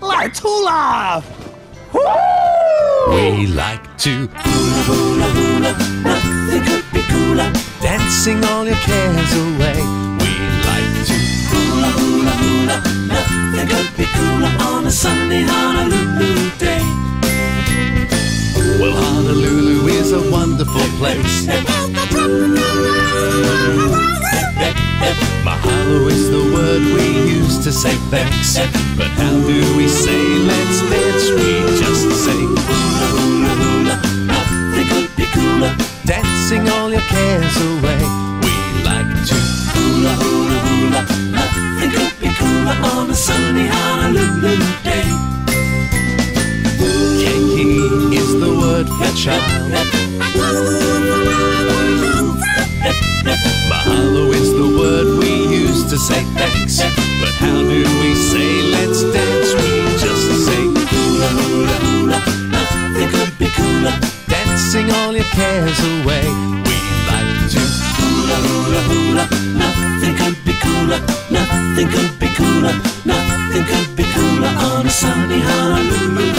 Let's hula! We like to hula hula hula, nothing could be cooler. Dancing all your cares away. We like to hula hula hula, nothing could be cooler on a sunny Honolulu day. Well, Honolulu is a wonderful place. Mahalo to say thanks. But how do we say let's dance? We just say hula hula hula, nothing could be cooler. Dancing all your cares away. We like to hula hula hula, nothing could be cooler on a sunny Honolulu day. Keiki is the word for child. Mahalo is the word we use to say thanks. How do we say let's dance? We just say hula hula hula, nothing could be cooler. Dancing all your cares away. We like to hula hula hula, nothing could be cooler. Nothing could be cooler. Nothing could be cooler on a sunny Honolulu.